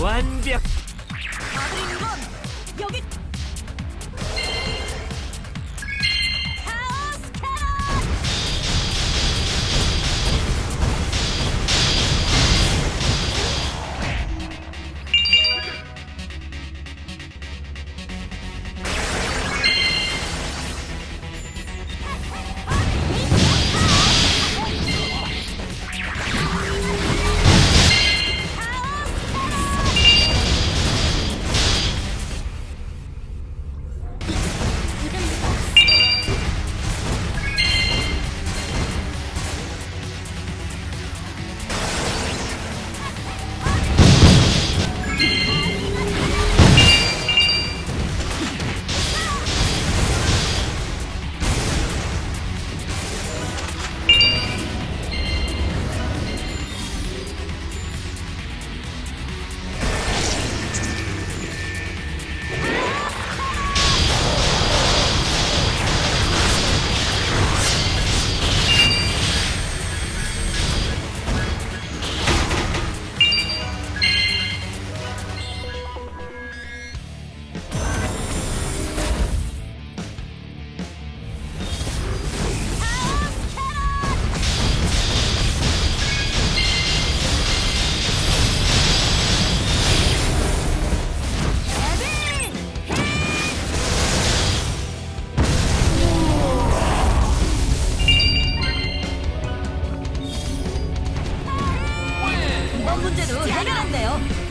완벽. 여기 이런 문제도 해결한대요.